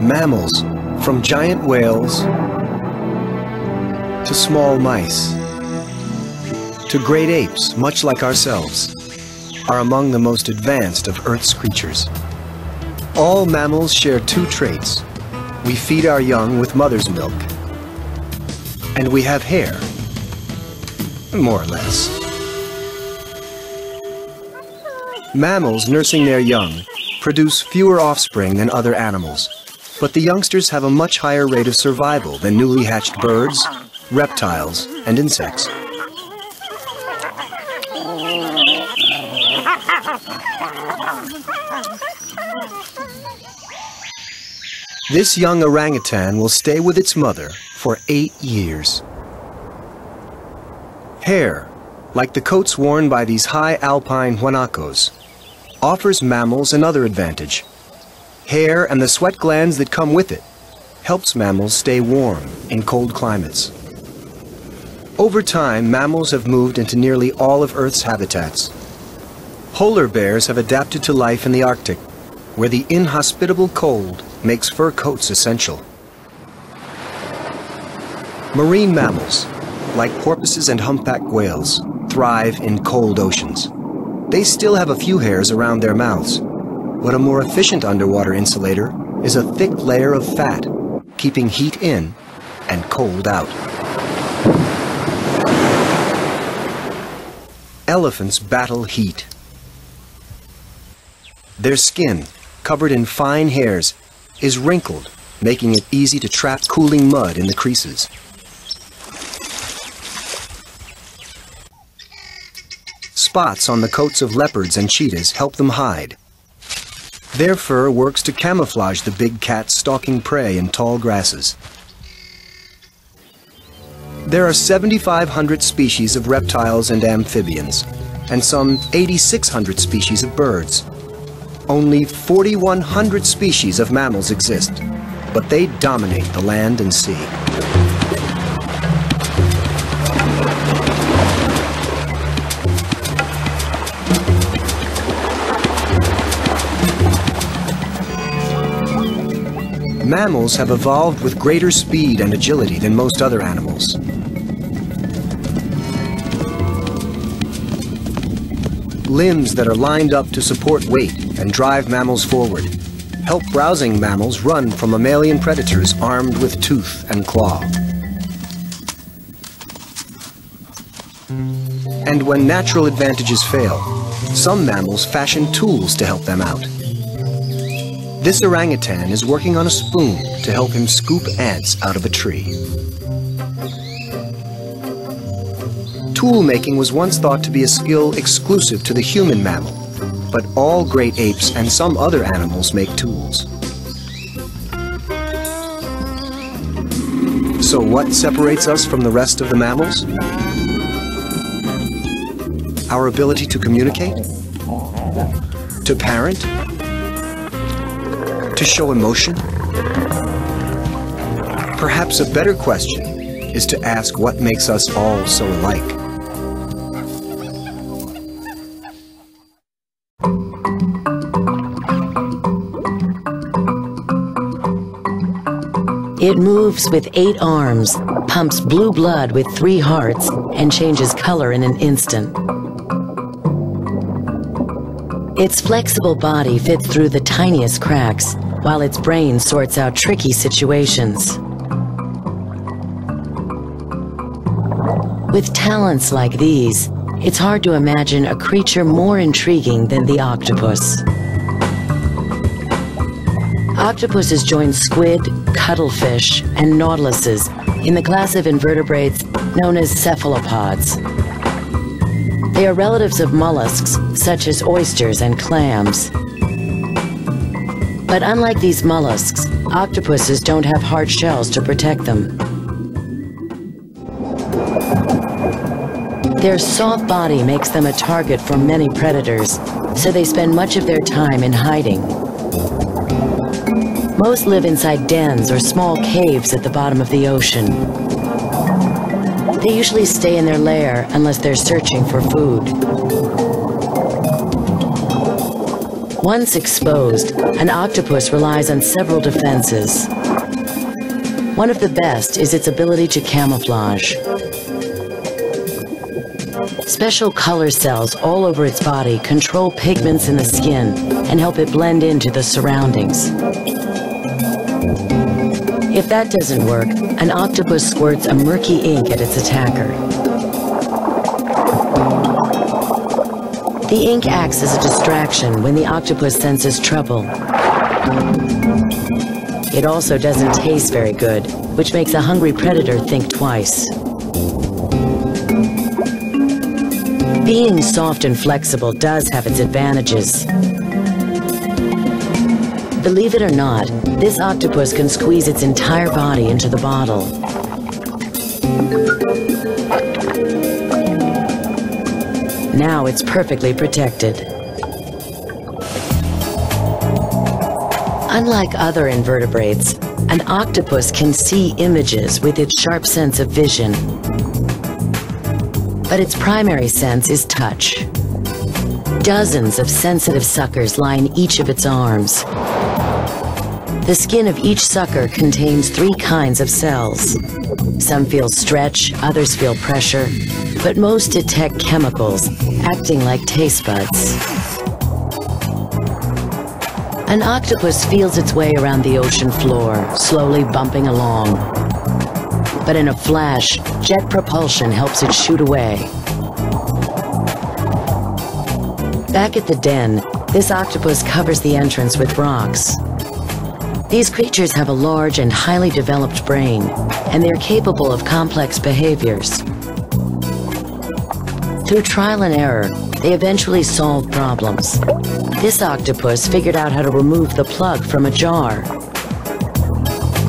Mammals, from giant whales to small mice to great apes, much like ourselves, are among the most advanced of Earth's creatures. All mammals share two traits. We feed our young with mother's milk, and we have hair, more or less. Mammals nursing their young produce fewer offspring than other animals, but the youngsters have a much higher rate of survival than newly hatched birds, reptiles, and insects. This young orangutan will stay with its mother for eight years. Hair, like the coats worn by these high alpine huanacos, offers mammals another advantage. Hair and the sweat glands that come with it helps mammals stay warm in cold climates. Over time, mammals have moved into nearly all of Earth's habitats. Polar bears have adapted to life in the Arctic, where the inhospitable cold makes fur coats essential. Marine mammals, like porpoises and humpback whales, thrive in cold oceans. They still have a few hairs around their mouths, but a more efficient underwater insulator is a thick layer of fat, keeping heat in and cold out. Elephants battle heat. Their skin, covered in fine hairs, is wrinkled, making it easy to trap cooling mud in the creases. Spots on the coats of leopards and cheetahs help them hide. Their fur works to camouflage the big cats stalking prey in tall grasses. There are 7,500 species of reptiles and amphibians, and some 8,600 species of birds. Only 4,100 species of mammals exist, but they dominate the land and sea. Mammals have evolved with greater speed and agility than most other animals. Limbs that are lined up to support weight and drive mammals forward help browsing mammals run from mammalian predators armed with tooth and claw. And when natural advantages fail, some mammals fashion tools to help them out. This orangutan is working on a spoon to help him scoop ants out of a tree. Tool making was once thought to be a skill exclusive to the human mammal, but all great apes and some other animals make tools. So what separates us from the rest of the mammals? Our ability to communicate? To parent? To show emotion? Perhaps a better question is to ask what makes us all so alike. It moves with eight arms, pumps blue blood with three hearts, and changes color in an instant. Its flexible body fits through the tiniest cracks, while its brain sorts out tricky situations. With talents like these, it's hard to imagine a creature more intriguing than the octopus. Octopuses join squid, cuttlefish, and nautiluses in the class of invertebrates known as cephalopods. They are relatives of mollusks, such as oysters and clams. But unlike these mollusks, octopuses don't have hard shells to protect them. Their soft body makes them a target for many predators, so they spend much of their time in hiding. Most live inside dens or small caves at the bottom of the ocean. They usually stay in their lair unless they're searching for food. Once exposed, an octopus relies on several defenses. One of the best is its ability to camouflage. Special color cells all over its body control pigments in the skin and help it blend into the surroundings. If that doesn't work, an octopus squirts a murky ink at its attacker. The ink acts as a distraction when the octopus senses trouble. It also doesn't taste very good, which makes a hungry predator think twice. Being soft and flexible does have its advantages. Believe it or not, this octopus can squeeze its entire body into the bottle. Now it's perfectly protected. Unlike other invertebrates, an octopus can see images with its sharp sense of vision. But its primary sense is touch. Dozens of sensitive suckers line each of its arms. The skin of each sucker contains three kinds of cells. Some feel stretch, others feel pressure, but most detect chemicals acting like taste buds. An octopus feels its way around the ocean floor, slowly bumping along. But in a flash, jet propulsion helps it shoot away. Back at the den, this octopus covers the entrance with rocks. These creatures have a large and highly developed brain, and they're capable of complex behaviors. Through trial and error, they eventually solve problems. This octopus figured out how to remove the plug from a jar.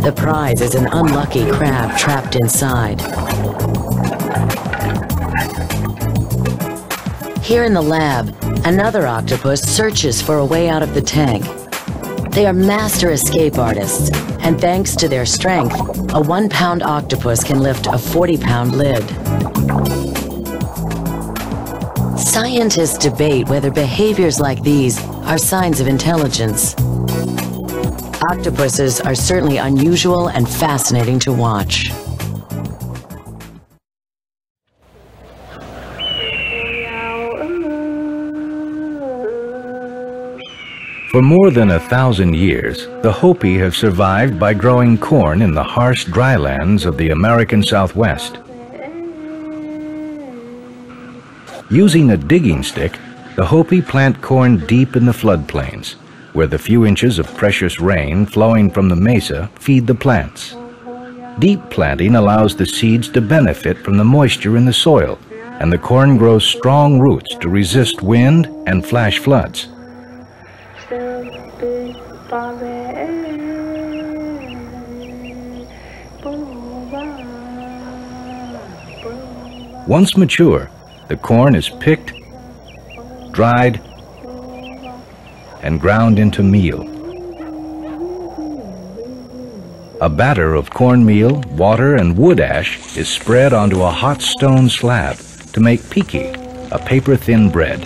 The prize is an unlucky crab trapped inside. Here in the lab, another octopus searches for a way out of the tank. They are master escape artists, and thanks to their strength, a one-pound octopus can lift a 40-pound lid. Scientists debate whether behaviors like these are signs of intelligence. Octopuses are certainly unusual and fascinating to watch. For more than a thousand years, the Hopi have survived by growing corn in the harsh drylands of the American Southwest. Using a digging stick, the Hopi plant corn deep in the floodplains, where the few inches of precious rain flowing from the mesa feed the plants. Deep planting allows the seeds to benefit from the moisture in the soil, and the corn grows strong roots to resist wind and flash floods. Once mature, the corn is picked, dried, and ground into meal. A batter of cornmeal, water, and wood ash is spread onto a hot stone slab to make piki, a paper-thin bread.